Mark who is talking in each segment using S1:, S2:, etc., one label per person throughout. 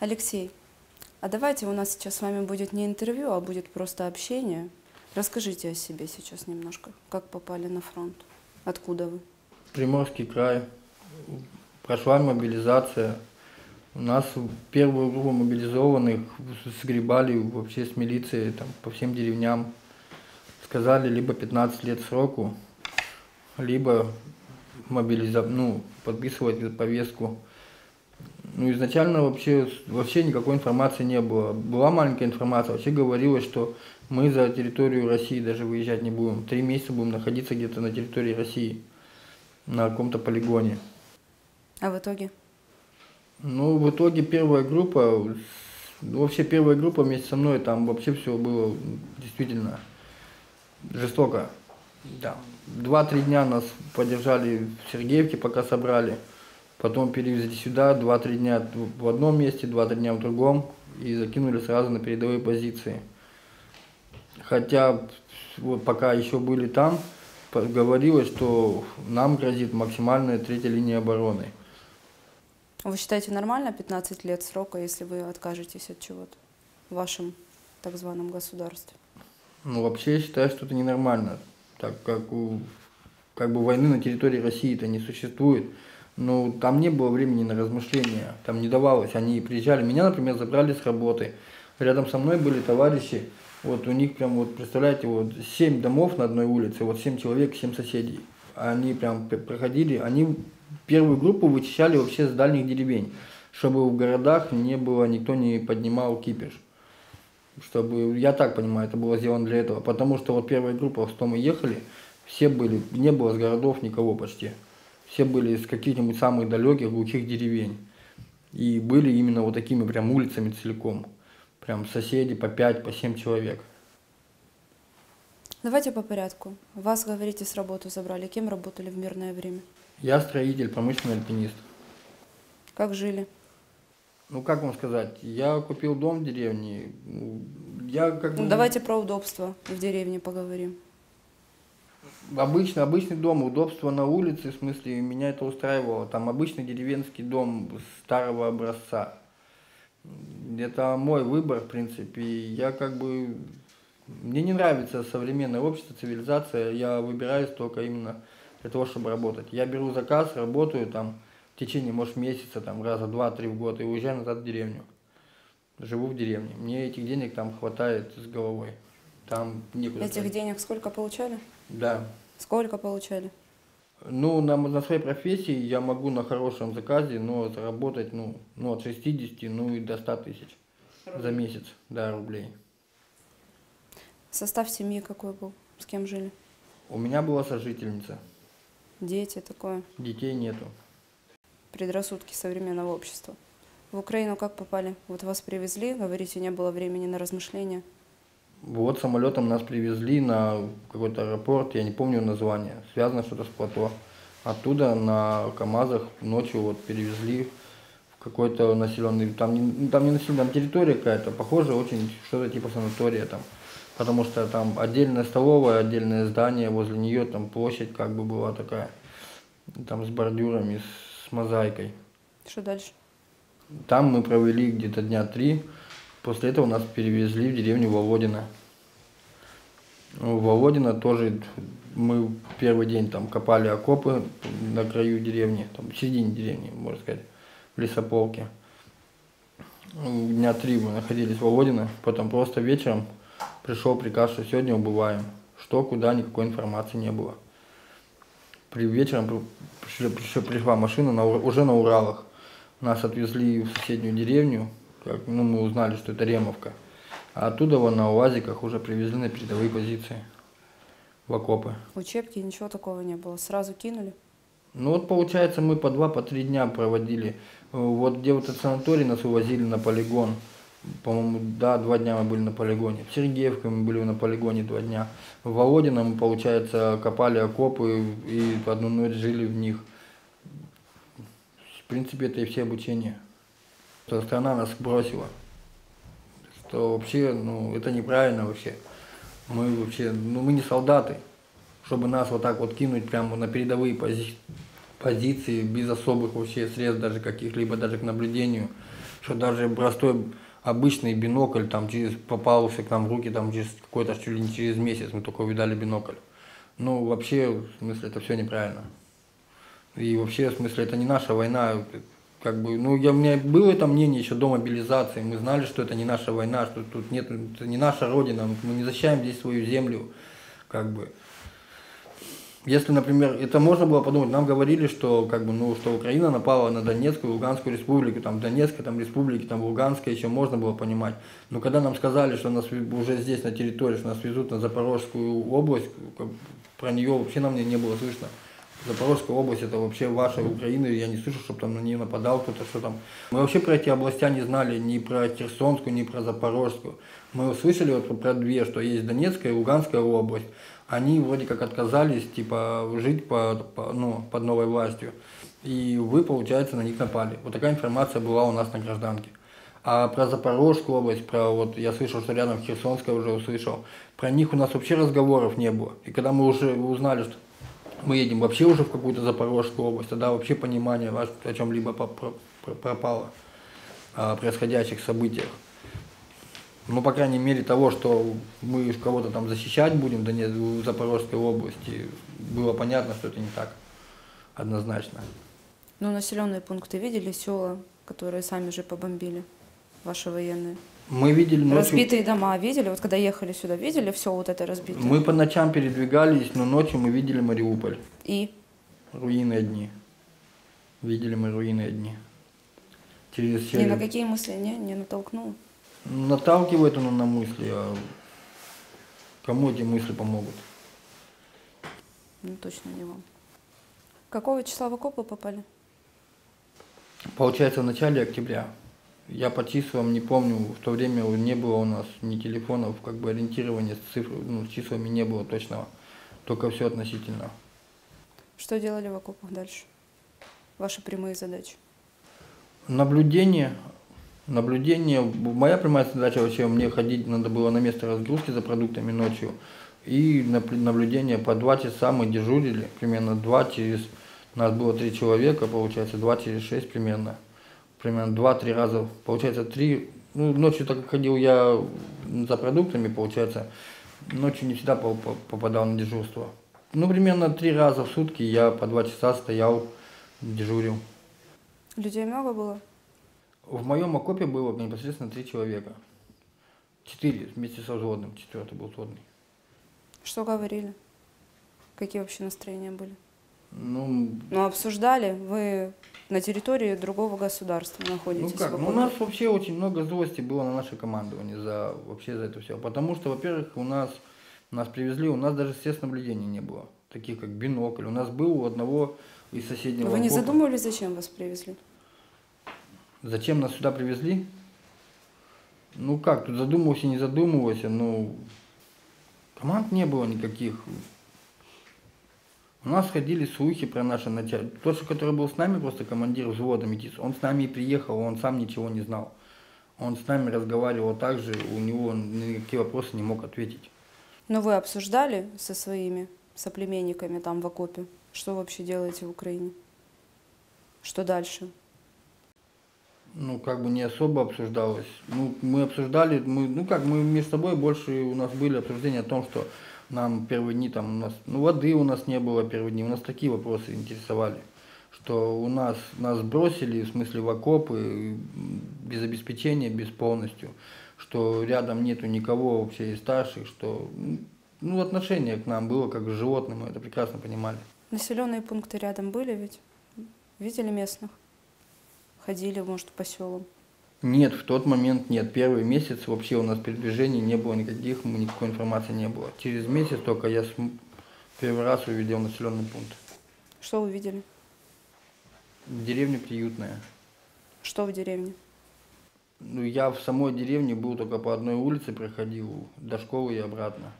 S1: Алексей, а давайте у нас сейчас с вами будет не интервью, а будет просто общение. Расскажите о себе сейчас немножко. Как попали на фронт? Откуда вы?
S2: Приморский край. Прошла мобилизация. У нас первую группу мобилизованных сгребали вообще с милицией там, по всем деревням. Сказали либо 15 лет сроку, либо мобилиза... ну, подписывать повестку. Ну, изначально вообще, вообще никакой информации не было. Была маленькая информация, вообще говорилось, что мы за территорию России даже выезжать не будем. Три месяца будем находиться где-то на территории России, на каком-то полигоне.
S1: А в итоге?
S2: Ну, в итоге первая группа, вообще первая группа вместе со мной, там вообще все было действительно жестоко. Да. Два-три дня нас поддержали в Сергеевке, пока собрали. Потом перевезли сюда, два-три дня в одном месте, два-три дня в другом. И закинули сразу на передовые позиции. Хотя вот пока еще были там, говорилось, что нам грозит максимальная третья линия обороны.
S1: Вы считаете нормально 15 лет срока, если вы откажетесь от чего-то в вашем так званом государстве?
S2: Ну, вообще я считаю, что это ненормально, так как у, как бы войны на территории России-то не существует. Но там не было времени на размышления, там не давалось. Они приезжали, меня, например, забрали с работы. Рядом со мной были товарищи, вот у них прям, вот представляете, вот семь домов на одной улице, вот семь человек, семь соседей. Они прям проходили, они первую группу вычищали вообще с дальних деревень, чтобы в городах не было, никто не поднимал кипиш. Чтобы, я так понимаю, это было сделано для этого. Потому что вот первая группа, что мы ехали, все были, не было с городов никого почти. Все были из каких-нибудь самых далеких, глухих деревень. И были именно вот такими прям улицами целиком. Прям соседи по 5, по 7 человек.
S1: Давайте по порядку. Вас, говорите, с работы забрали. Кем работали в мирное время?
S2: Я строитель, промышленный альпинист.
S1: Как жили?
S2: Ну, как вам сказать, я купил дом в деревне. Я как бы...
S1: Ну, давайте про удобство в деревне поговорим.
S2: Обычно, обычный дом, удобство на улице, в смысле, меня это устраивало. Там обычный деревенский дом старого образца. Это мой выбор, в принципе. Я как бы... Мне не нравится современное общество, цивилизация. Я выбираюсь только именно для того, чтобы работать. Я беру заказ, работаю там в течение, может, месяца, там, раза два-три в год и уезжаю назад в деревню. Живу в деревне. Мне этих денег там хватает с головой. Там некуда.
S1: Этих денег сколько получали?
S2: Да.
S1: Сколько получали?
S2: Ну, на, на своей профессии я могу на хорошем заказе, но заработать, ну, ну от 60, ну и до 100 тысяч за месяц, да, рублей.
S1: Состав семьи какой был? С кем жили?
S2: У меня была сожительница.
S1: Дети такое?
S2: Детей нету.
S1: Предрассудки современного общества. В Украину как попали? Вот вас привезли, говорите, не было времени на размышления.
S2: Вот самолетом нас привезли на какой-то аэропорт, я не помню название, связано что-то с плато. Оттуда на КАМАЗах ночью вот перевезли в какой-то населенный, там не, там не населенный, там территория какая-то, похоже очень что-то типа санатория там. Потому что там отдельная столовая, отдельное здание, возле нее там площадь как бы была такая, там с бордюрами, с мозаикой.
S1: Что дальше?
S2: Там мы провели где-то дня три, После этого нас перевезли в деревню Володина. В Володина тоже мы первый день там копали окопы на краю деревни, там в середине деревни, можно сказать, в лесополке. Дня три мы находились в Володина, потом просто вечером пришел приказ, что сегодня убываем. Что, куда, никакой информации не было. При вечером пришла машина на, уже на Уралах. Нас отвезли в соседнюю деревню, как, ну, мы узнали, что это Ремовка. А оттуда вон на УАЗиках уже привезли на передовые позиции, в окопы.
S1: Учебки, ничего такого не было, сразу кинули?
S2: Ну вот получается мы по два, по три дня проводили. Вот где вот этот санаторий нас увозили на полигон. По-моему, да, два дня мы были на полигоне. В Сергеевке мы были на полигоне два дня. В Володино мы, получается, копали окопы и одну ночь жили в них. В принципе, это и все обучение что страна нас бросила. Что вообще, ну, это неправильно вообще. Мы вообще, ну, мы не солдаты, чтобы нас вот так вот кинуть прямо на передовые пози позиции, без особых вообще средств даже каких-либо, даже к наблюдению. что даже простой обычный бинокль там через попался к нам в руки там через какой-то чуть ли не через месяц мы только увидали бинокль. Ну, вообще, в смысле, это все неправильно. И вообще, в смысле, это не наша война. Как бы, ну, я, у меня было это мнение еще до мобилизации. Мы знали, что это не наша война, что тут нет, это не наша родина. Мы не защищаем здесь свою землю. Как бы. Если, например, это можно было подумать, нам говорили, что как бы, ну, что Украина напала на Донецкую, Луганскую республику, там Донецкая, там республики, там Луганская, еще можно было понимать. Но когда нам сказали, что нас уже здесь на территории, что нас везут на Запорожскую область, про нее вообще нам не, было слышно. Запорожская область это вообще ваша Украина, я не слышу, чтобы там на нее нападал кто-то, что там. Мы вообще про эти области не знали, ни про Херсонскую, ни про Запорожскую. Мы услышали вот про две, что есть Донецкая и Луганская область они вроде как отказались типа жить под, по, ну, под новой властью. И вы, получается, на них напали. Вот такая информация была у нас на гражданке. А про Запорожскую область, про вот я слышал, что рядом Херсонская уже услышал, про них у нас вообще разговоров не было. И когда мы уже узнали, что мы едем вообще уже в какую-то Запорожскую область, тогда вообще понимание о чем-либо пропало, о происходящих событиях ну, по крайней мере, того, что мы кого-то там защищать будем да нет, в Запорожской области, было понятно, что это не так однозначно.
S1: Ну, населенные пункты видели, села, которые сами же побомбили, ваши военные?
S2: Мы видели ночью...
S1: Разбитые дома видели? Вот когда ехали сюда, видели все вот это разбитое?
S2: Мы по ночам передвигались, но ночью мы видели Мариуполь.
S1: И?
S2: Руины одни. Видели мы руины одни.
S1: Через Ни на какие мысли не, не натолкнул?
S2: наталкивает оно на мысли, а кому эти мысли помогут?
S1: Ну, точно не вам. Какого числа в окопы попали?
S2: Получается, в начале октября. Я по числам не помню, в то время не было у нас ни телефонов, как бы ориентирования с цифрами, ну, с числами не было точного, только все относительно.
S1: Что делали в окопах дальше? Ваши прямые задачи?
S2: Наблюдение, Наблюдение, моя прямая задача вообще, мне ходить надо было на место разгрузки за продуктами ночью. И наблюдение по два часа мы дежурили, примерно два через, у нас было три человека, получается, два через шесть примерно. Примерно два-три раза, получается, три, ну, ночью так как ходил я за продуктами, получается, ночью не всегда попадал на дежурство. Ну, примерно три раза в сутки я по два часа стоял, дежурил.
S1: Людей много было?
S2: В моем окопе было непосредственно три человека. Четыре вместе со взводным, четвертый был взводный.
S1: Что говорили? Какие вообще настроения были?
S2: Ну,
S1: ну обсуждали, вы на территории другого государства находитесь.
S2: Ну как, ну, у нас вообще очень много злости было на наше командование за вообще за это все. Потому что, во-первых, у нас нас привезли, у нас даже средств наблюдения не было, таких как бинокль. У нас был у одного из соседнего.
S1: Вы не задумывались, зачем вас привезли?
S2: Зачем нас сюда привезли? Ну как, тут задумывался, не задумывался, но команд не было никаких. У нас ходили слухи про наше начальство. Тот, который был с нами, просто командир взвода метис, он с нами и приехал, он сам ничего не знал. Он с нами разговаривал так же, у него никакие вопросы не мог ответить.
S1: Но вы обсуждали со своими соплеменниками там в окопе, что вообще делаете в Украине? Что дальше?
S2: ну, как бы не особо обсуждалось. Ну, мы обсуждали, мы, ну, как, мы между собой больше у нас были обсуждения о том, что нам первые дни там у нас, ну, воды у нас не было первые дни, у нас такие вопросы интересовали, что у нас, нас бросили, в смысле, в окопы, без обеспечения, без полностью, что рядом нету никого вообще из старших, что, ну, отношение к нам было как к животным, мы это прекрасно понимали.
S1: Населенные пункты рядом были ведь? Видели местных? ходили, может, по селам?
S2: Нет, в тот момент нет. Первый месяц вообще у нас передвижений не было никаких, никакой информации не было. Через месяц только я первый раз увидел населенный пункт.
S1: Что вы видели?
S2: Деревня приютная.
S1: Что в деревне?
S2: Ну, я в самой деревне был только по одной улице проходил, до школы и обратно.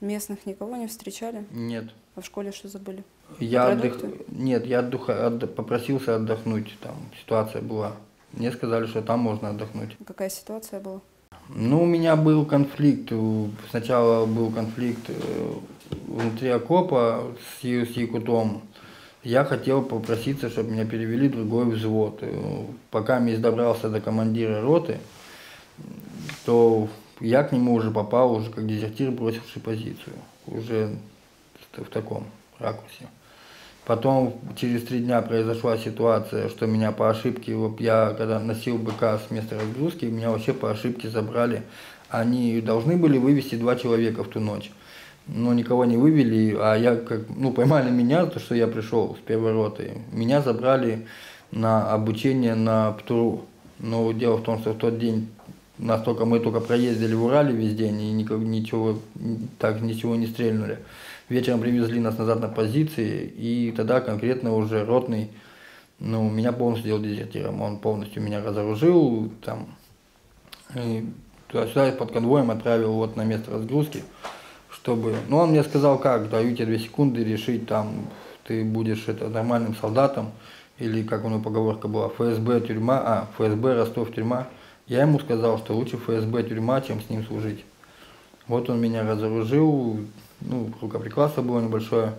S1: Местных никого не встречали?
S2: Нет.
S1: А в школе что забыли?
S2: Я отдых... Нет, я отдыха... Отд... попросился отдохнуть, там ситуация была. Мне сказали, что там можно отдохнуть.
S1: Какая ситуация была?
S2: Ну, у меня был конфликт. Сначала был конфликт э, внутри окопа с, с Якутом. Я хотел попроситься, чтобы меня перевели в другой взвод. Э, Пока я добрался до командира роты, то я к нему уже попал, уже как дезертир, бросивший позицию. Уже в таком ракурсе. Потом через три дня произошла ситуация, что меня по ошибке, вот я когда носил БК с места разгрузки, меня вообще по ошибке забрали. Они должны были вывести два человека в ту ночь. Но никого не вывели, а я как, ну, поймали меня, то, что я пришел с первой роты. Меня забрали на обучение на ПТУ. Но дело в том, что в тот день настолько мы только проездили в Урале весь день и никого, ничего, так ничего не стрельнули. Вечером привезли нас назад на позиции, и тогда конкретно уже ротный, ну, меня полностью сделал дезертиром. Он полностью меня разоружил, там, и туда-сюда под конвоем отправил вот на место разгрузки, чтобы... Ну, он мне сказал, как, даю тебе две секунды решить, там, ты будешь это нормальным солдатом, или как у него поговорка была, ФСБ тюрьма, а, ФСБ Ростов тюрьма. Я ему сказал, что лучше ФСБ тюрьма, чем с ним служить. Вот он меня разоружил, ну, рукоприкладство было небольшое,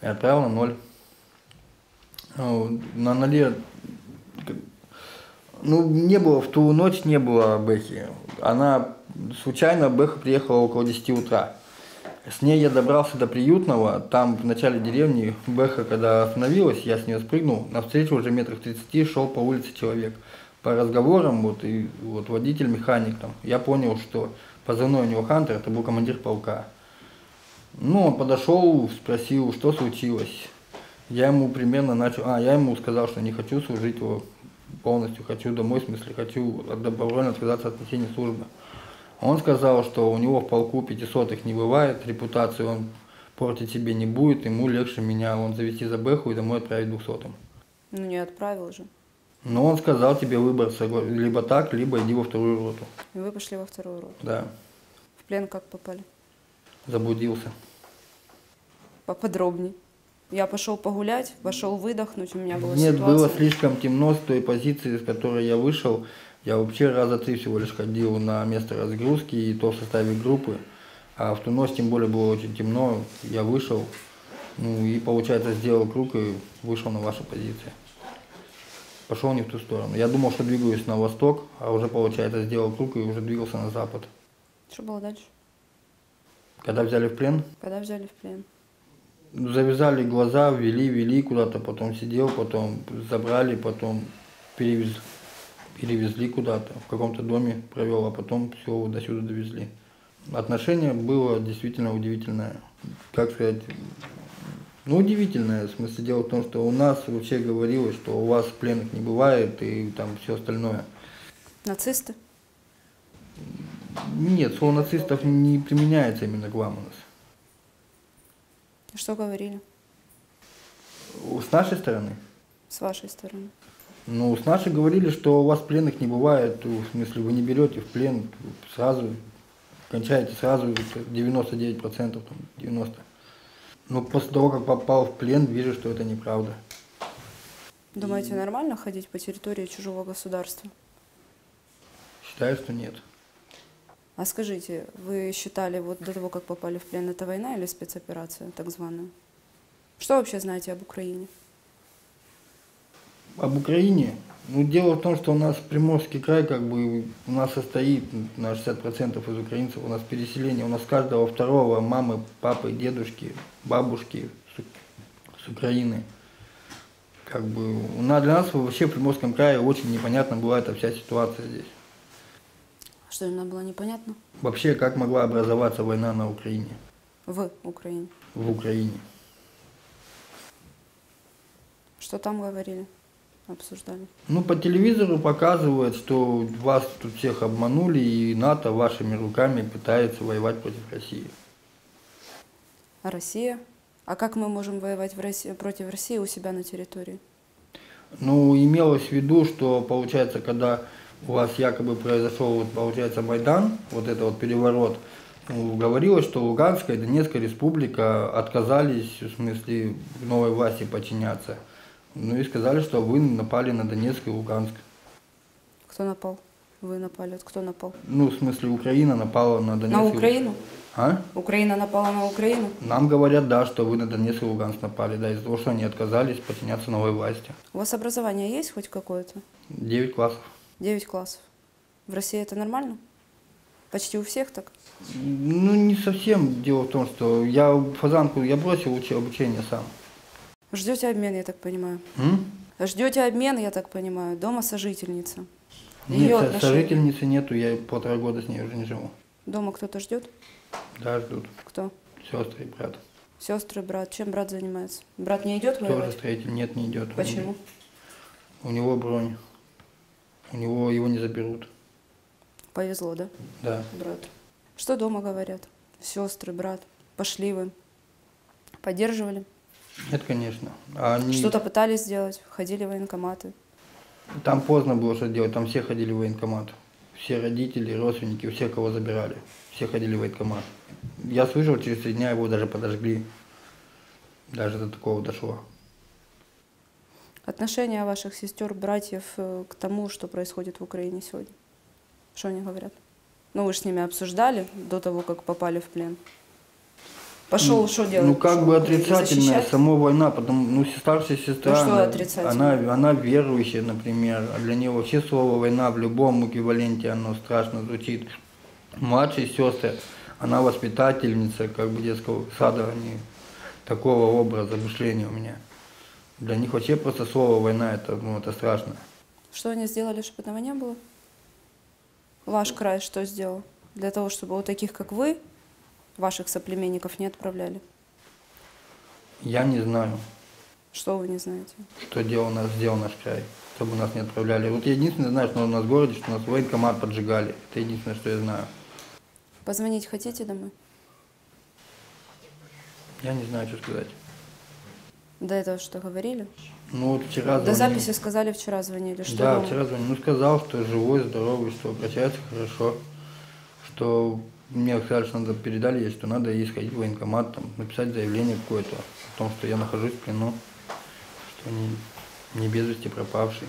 S2: и отправил на ноль. На ноле, ну, не было, в ту ночь не было Бэхи. Она, случайно Бэха приехала около 10 утра. С ней я добрался до приютного, там в начале деревни Бэха, когда остановилась, я с нее спрыгнул, навстречу уже метрах 30 шел по улице человек. По разговорам, вот, и вот водитель, механик там, я понял, что позывной у него Хантер, это был командир полка. Ну, он подошел, спросил, что случилось. Я ему примерно начал, а, я ему сказал, что не хочу служить его полностью, хочу домой, в смысле, хочу добровольно отказаться от несения службы. Он сказал, что у него в полку пятисотых не бывает, репутацию он портить себе не будет, ему легче меня он завести за бэху и домой отправить двухсотым.
S1: Ну, не отправил же.
S2: Но он сказал тебе выбор, либо так, либо иди во вторую роту.
S1: И вы пошли во вторую роту?
S2: Да.
S1: В плен как попали?
S2: Заблудился.
S1: Поподробнее. Я пошел погулять, пошел выдохнуть, у меня была
S2: Нет,
S1: ситуация.
S2: было слишком темно с той позиции, с которой я вышел. Я вообще раза три всего лишь ходил на место разгрузки, и то в составе группы. А в ту ночь, тем более, было очень темно. Я вышел, ну и, получается, сделал круг и вышел на вашу позицию. Пошел не в ту сторону. Я думал, что двигаюсь на восток, а уже, получается, сделал круг и уже двигался на запад.
S1: Что было дальше?
S2: Когда взяли в плен?
S1: Когда взяли в плен?
S2: Завязали глаза, вели, вели куда-то, потом сидел, потом забрали, потом перевезли, перевезли куда-то, в каком-то доме провел, а потом все до сюда довезли. Отношение было действительно удивительное. Как сказать, ну, удивительное. В смысле, дело в том, что у нас вообще говорилось, что у вас пленных не бывает и там все остальное.
S1: Нацисты?
S2: Нет, слово нацистов не применяется именно к вам у нас.
S1: Что говорили?
S2: С нашей стороны?
S1: С вашей стороны.
S2: Ну, с нашей говорили, что у вас пленных не бывает, в смысле, вы не берете в плен сразу, кончаете сразу, 99%, там, 90%. Но после того, как попал в плен, вижу, что это неправда.
S1: Думаете, нормально ходить по территории чужого государства?
S2: Считаю, что нет.
S1: А скажите, вы считали вот до того, как попали в плен, это война или спецоперация, так званая? Что вообще знаете об Украине?
S2: Об Украине? Ну, дело в том, что у нас Приморский край, как бы, у нас состоит на 60% из украинцев, у нас переселение, у нас каждого второго мамы, папы, дедушки, бабушки с, с Украины. Как бы, у нас, для нас вообще в Приморском крае очень непонятна была эта вся ситуация здесь.
S1: Что именно было непонятно?
S2: Вообще, как могла образоваться война на Украине?
S1: В Украине.
S2: В Украине.
S1: Что там говорили? Обсуждали?
S2: Ну, по телевизору показывают, что вас тут всех обманули, и НАТО вашими руками пытается воевать против России.
S1: А Россия? А как мы можем воевать в России, против России у себя на территории?
S2: Ну, имелось в виду, что, получается, когда у вас якобы произошел, вот, получается, Майдан, вот это вот переворот, ну, говорилось, что Луганская и Донецкая республика отказались, в смысле, новой власти подчиняться. Ну и сказали, что вы напали на Донецк и Луганск.
S1: Кто напал? вы напали? Кто напал?
S2: Ну, в смысле, Украина напала на Донецк.
S1: На Украину?
S2: А?
S1: Украина напала на Украину?
S2: Нам говорят, да, что вы на Донецк и Луганск напали, да, из-за того, что они отказались подчиняться новой власти.
S1: У вас образование есть хоть какое-то?
S2: Девять классов.
S1: Девять классов. В России это нормально? Почти у всех так?
S2: Ну, не совсем. Дело в том, что я фазанку, я бросил обучение сам.
S1: Ждете обмен, я так понимаю.
S2: М?
S1: Ждете обмен, я так понимаю. Дома сожительница.
S2: Нет,
S1: отношения.
S2: сожительницы нету, я полтора года с ней уже не живу.
S1: Дома кто-то ждет?
S2: Да, ждут.
S1: Кто?
S2: Сестры и брат.
S1: Сестры, брат. Чем брат занимается? Брат не идет
S2: Тоже
S1: воевать?
S2: строитель, нет, не идет.
S1: Почему?
S2: У него бронь. У него его не заберут.
S1: Повезло, да,
S2: Да.
S1: брату? Что дома говорят? Сестры, брат. Пошли вы. Поддерживали?
S2: Нет, конечно. Они...
S1: Что-то пытались сделать? Ходили в военкоматы?
S2: Там поздно было что делать, там все ходили в военкомат. Все родители, родственники, все, кого забирали. Все ходили в военкомат. Я слышал, через три дня его даже подожгли. Даже до такого дошло.
S1: Отношение ваших сестер, братьев э, к тому, что происходит в Украине сегодня? Что они говорят? Ну, вы же с ними обсуждали до того, как попали в плен. Пошел, что делать?
S2: Ну, как
S1: Пошел
S2: бы отрицательная сама война, потому ну, старшая сестра,
S1: Ну, что
S2: она, она, она верующая, например, а для нее вообще слово война в любом эквиваленте, оно страшно звучит. Младшие сестры, она воспитательница, как бы детского сада, они такого образа мышления у меня. Для них вообще просто слово война, это, ну, это страшно.
S1: Что они сделали, чтобы этого не было? Ваш край что сделал? Для того, чтобы вот таких, как вы, ваших соплеменников не отправляли.
S2: Я не знаю,
S1: Что вы не знаете?
S2: что делал нас, сделал наш край, чтобы нас не отправляли. Вот я единственное знаю, что у нас в городе, что нас военкомат поджигали. Это единственное, что я знаю.
S1: Позвонить хотите домой?
S2: Я не знаю, что сказать.
S1: До этого что говорили?
S2: Ну вот вчера
S1: До записи сказали, вчера звонили. Что
S2: да,
S1: дома?
S2: вчера звонил. Ну сказал, что живой, здоровый, что обращается хорошо, что мне сказали, что надо передали ей, что надо ей сходить в военкомат, там, написать заявление какое-то о том, что я нахожусь в плену, что не, не без вести пропавший.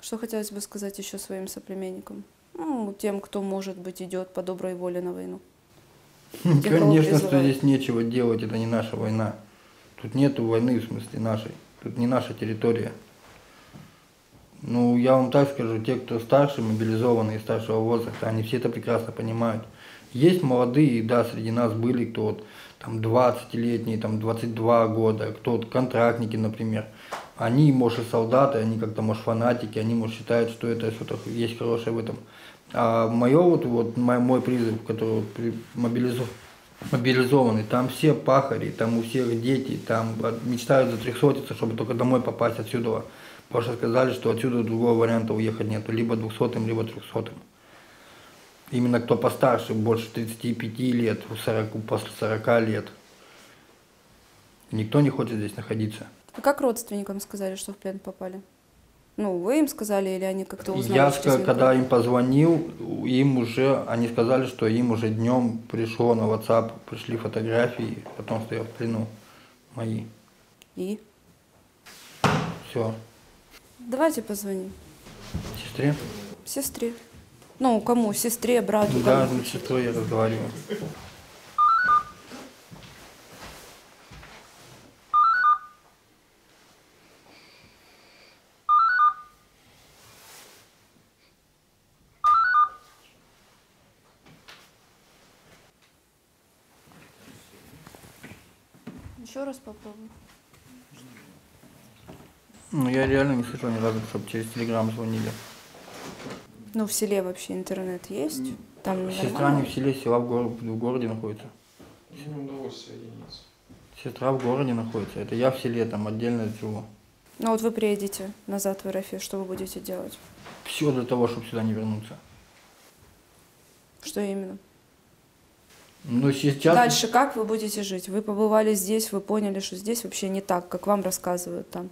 S1: Что хотелось бы сказать еще своим соплеменникам? Ну, тем, кто, может быть, идет по доброй воле на войну.
S2: Конечно, что здесь нечего делать, это не наша война. Тут нету войны в смысле нашей. Тут не наша территория. Ну, я вам так скажу, те, кто старше, мобилизованные из старшего возраста, они все это прекрасно понимают. Есть молодые, да, среди нас были, кто вот там 20-летние, там 22 года, кто вот контрактники, например. Они, может, солдаты, они как-то, может, фанатики, они, может, считают, что это что-то есть хорошее в этом. А мое вот, вот мой, мой призыв, который вот при- мобилизо- мобилизованный, там все пахари, там у всех дети, там мечтают затрехсотиться, чтобы только домой попасть отсюда. Потому что сказали, что отсюда другого варианта уехать нету, либо двухсотым, либо трехсотым. Именно кто постарше, больше 35 лет, у 40, после 40 лет. Никто не хочет здесь находиться.
S1: А как родственникам сказали, что в плен попали? Ну, вы им сказали или они как-то узнали?
S2: Я, когда им позвонил, им уже, они сказали, что им уже днем пришло на WhatsApp, пришли фотографии о том, что я в плену, мои.
S1: И?
S2: Все.
S1: Давайте позвоним.
S2: Сестре?
S1: Сестре. Ну, кому? Сестре, брату,
S2: Да,
S1: кому?
S2: с сестрой я разговариваю.
S1: Еще раз попробуй.
S2: Ну, я реально не слышал ни разу, чтобы через Телеграм звонили.
S1: Ну, в селе вообще интернет есть? Там
S2: Сестра не в селе, села в, гор- в городе находится.
S3: Ну, удалось соединиться.
S2: Сестра в городе находится. Это я в селе, там отдельно живу.
S1: Ну, вот вы приедете назад в РФ, что вы будете делать?
S2: Все для того, чтобы сюда не вернуться.
S1: Что именно?
S2: Ну, сейчас...
S1: Дальше как вы будете жить? Вы побывали здесь, вы поняли, что здесь вообще не так, как вам рассказывают там.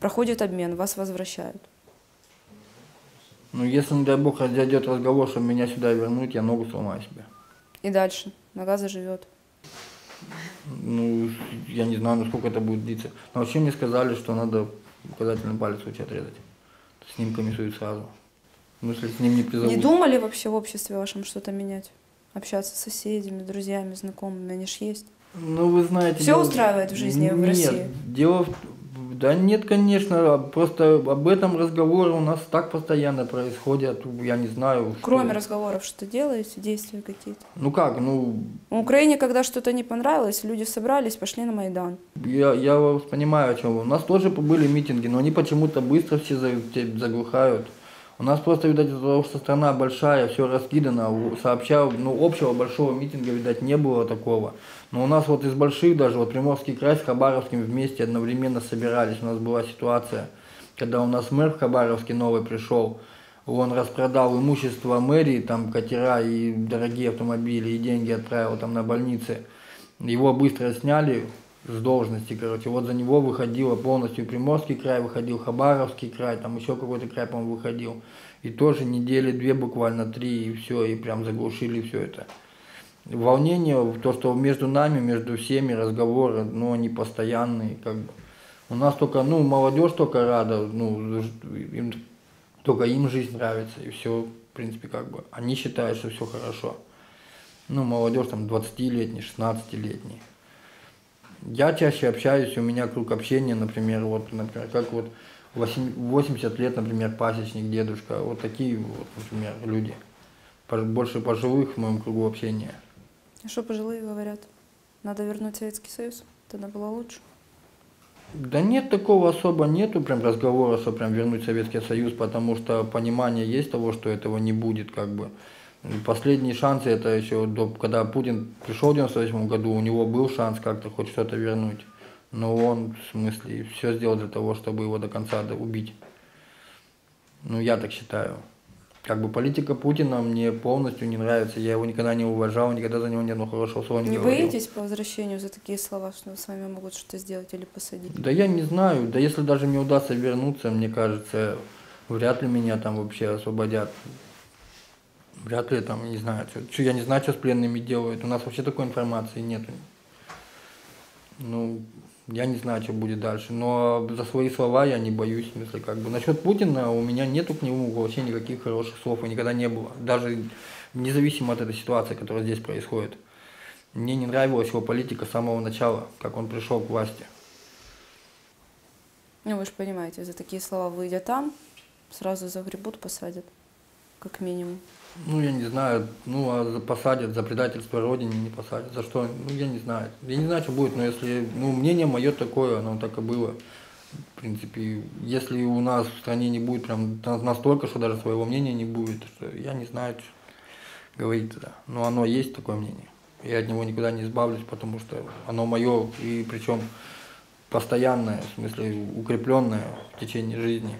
S1: Проходит обмен, вас возвращают.
S2: Ну, если, не дай бог, зайдет разговор, чтобы меня сюда вернуть, я ногу сломаю себе.
S1: И дальше нога заживет.
S2: Ну, я не знаю, насколько это будет длиться. Но вообще мне сказали, что надо указательный палец лучше отрезать. снимками суют сразу. Ну, если с ним не призовут.
S1: Не думали вообще в обществе вашем что-то менять? Общаться с соседями, друзьями, знакомыми, они ж есть.
S2: Ну, вы знаете...
S1: Всё
S2: дело-
S1: устраивает в жизни в
S2: Нет,
S1: России?
S2: дело в... Да нет, конечно, просто об этом разговоры у нас так постоянно происходят, я не знаю. что-
S1: Кроме разговоров, что делаете, действия какие-то?
S2: Ну как, ну,
S1: В Украине, когда что-то не понравилось, люди собрались, пошли на Майдан.
S2: я, я вас понимаю, о чем вы. У нас тоже были митинги, но они почему-то быстро все заглухают. У нас просто, видать, из-за того, что страна большая, все раскидано, сообща, ну, общего большого митинга, видать, не было такого. Но у нас вот из больших даже, вот Приморский край с Хабаровским вместе одновременно собирались. У нас была ситуация, когда у нас мэр в Хабаровске новый пришел, он распродал имущество мэрии, там катера и дорогие автомобили, и деньги отправил там на больницы. Его быстро сняли с должности, короче. Вот за него выходило полностью Приморский край, выходил Хабаровский край, там еще какой-то край, по-моему, выходил. И тоже недели две, буквально три, и все, и прям заглушили все это. Волнение, то, что между нами, между всеми разговоры, ну, они постоянные, как бы. У нас только, ну, молодежь только рада, ну, им, только им жизнь нравится, и все, в принципе, как бы. Они считают, что все хорошо. Ну, молодежь там 20-летний, 16-летний. Я чаще общаюсь, у меня круг общения, например, вот, например, как вот 8 80 лет, например, пасечник, дедушка, вот такие вот, например, люди. Больше пожилых в моем кругу общения.
S1: А что пожилые говорят? Надо вернуть Советский Союз? Тогда было лучше.
S2: Да нет, такого особо нету прям разговора, что прям вернуть Советский Союз, потому что понимание есть того, что этого не будет, как бы. Последние шансы, это еще до, когда Путин пришел в 98 году, у него был шанс как-то хоть что-то вернуть. Но он, в смысле, все сделал для того, чтобы его до конца убить. Ну, я так считаю. Как бы политика Путина мне полностью не нравится. Я его никогда не уважал, никогда за него ни одного хорошего слова не,
S1: Не
S2: говорил.
S1: боитесь по возвращению за такие слова, что с вами могут что-то сделать или посадить?
S2: Да я не знаю. Да если даже мне удастся вернуться, мне кажется, вряд ли меня там вообще освободят. Вряд ли там, не знаю, что, я не знаю, что с пленными делают. У нас вообще такой информации нет. Ну, я не знаю, что будет дальше. Но за свои слова я не боюсь. В смысле, как бы. Насчет Путина у меня нету к нему вообще никаких хороших слов и никогда не было. Даже независимо от этой ситуации, которая здесь происходит. Мне не нравилась его политика с самого начала, как он пришел к власти.
S1: Ну, вы же понимаете, за такие слова выйдя там, сразу загребут, посадят, как минимум.
S2: Ну, я не знаю, ну, а посадят за предательство Родине, не посадят. За что? Ну, я не знаю. Я не знаю, что будет, но если, ну, мнение мое такое, оно так и было. В принципе, если у нас в стране не будет прям на- настолько, что даже своего мнения не будет, что я не знаю, что говорить тогда. Но оно есть такое мнение. Я от него никуда не избавлюсь, потому что оно мое, и причем постоянное, в смысле укрепленное в течение жизни.